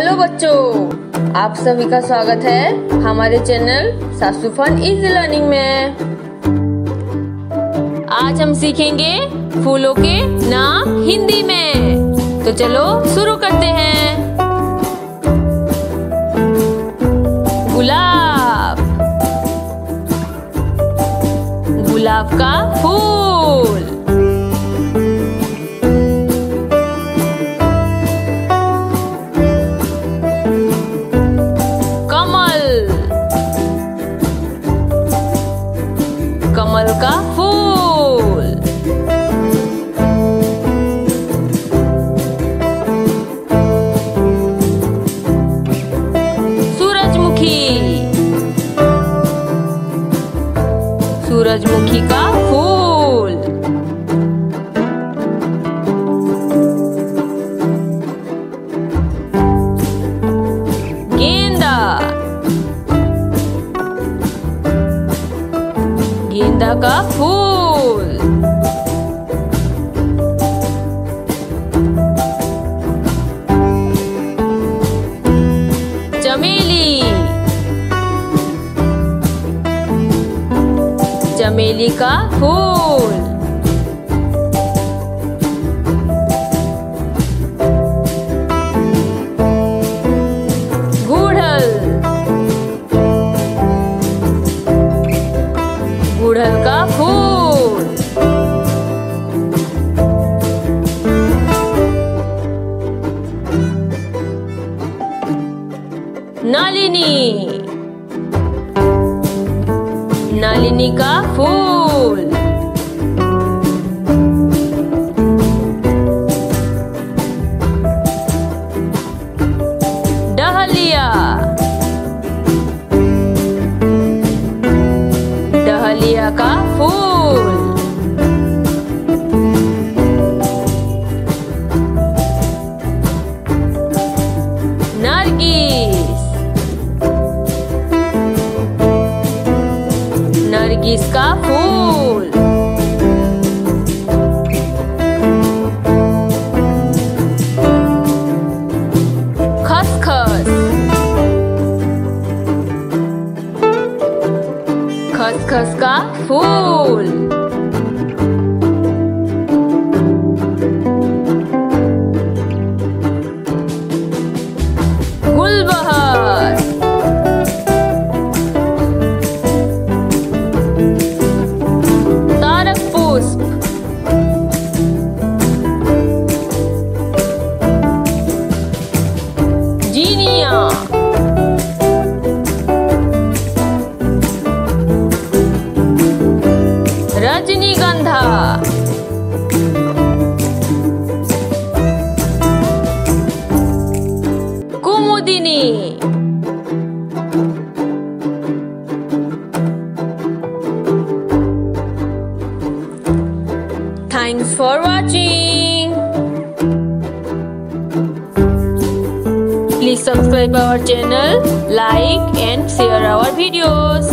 Hello बच्चों, आप सभी का स्वागत है हमारे चैनल सासुफन इजी लर्निंग में। आज हम सीखेंगे फूलों के नाम हिंदी में। तो चलो शुरू करते हैं। गुलाब। गुलाब का फूल। कमल का फूल। सूरजमुखी। सूरजमुखी का फूल। गेंदा का फूल। चमेली। चमेली का फूल। नलिनी। नलिनी का फूल। डहलिया। डहलिया का फूल। नरगिस का फूल। खसखस। खसखस का फूल। रजनीगंधा कुमुदिनी Thanks for watching. Please subscribe our channel, like and share our videos.